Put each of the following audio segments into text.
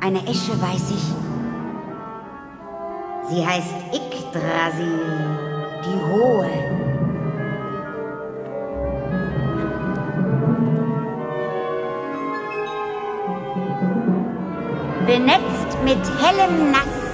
Eine Esche weiß ich. Sie heißt Yggdrasil, die Hohe. Benetzt mit hellem Nass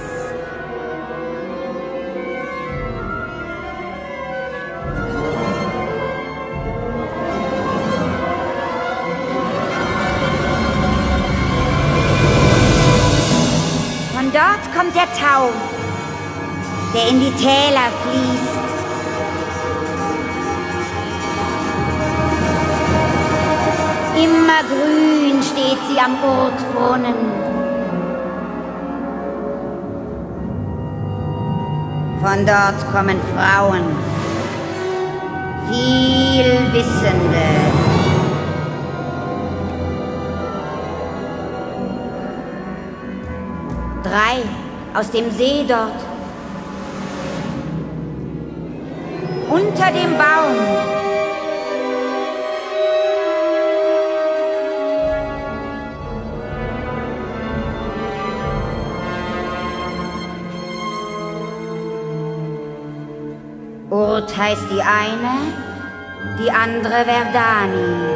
dort kommt der Tau, der in die Täler fließt. Immer grün steht sie am Urtbrunnen. Von dort kommen Frauen, viel Wissende. Drei aus dem See dort. Unter dem Baum. Urt heißt die eine, die andere Verdani.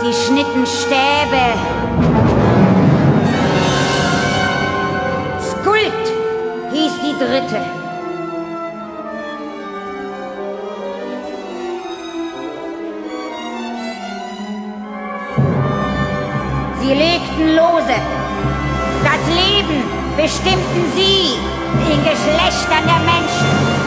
Sie schnitten Stäbe. Die dritte. Sie legten Lose. Das Leben bestimmten sie, den Geschlechtern der Menschen.